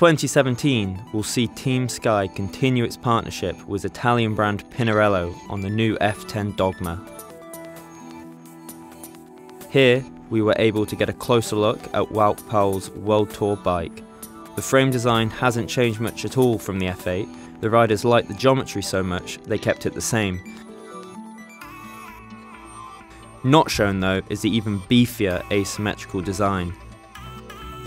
2017 will see Team Sky continue its partnership with Italian brand Pinarello on the new F10 Dogma. Here, we were able to get a closer look at Wout Poels' World Tour bike. The frame design hasn't changed much at all from the F8, the riders liked the geometry so much they kept it the same. Not shown though is the even beefier asymmetrical design.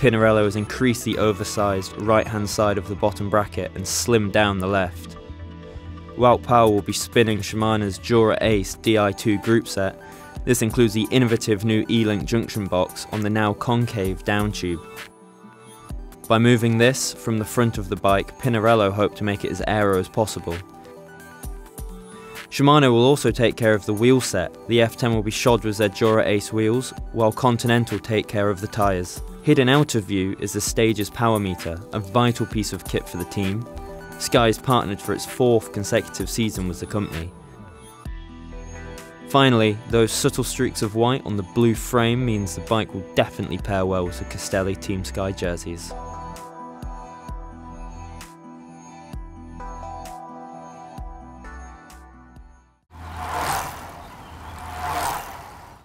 Pinarello has increased the oversized right hand side of the bottom bracket and slimmed down the left. Wout Poels will be spinning Shimano's Dura-Ace Di2 group set. This includes the innovative new E-Link junction box on the now concave down tube. By moving this from the front of the bike, Pinarello hoped to make it as aero as possible. Shimano will also take care of the wheel set. The F10 will be shod with their Dura-Ace wheels, while Continental take care of the tyres. Hidden out of view is the Stages power meter, a vital piece of kit for the team. Sky is partnered for its fourth consecutive season with the company. Finally, those subtle streaks of white on the blue frame means the bike will definitely pair well with the Castelli Team Sky jerseys.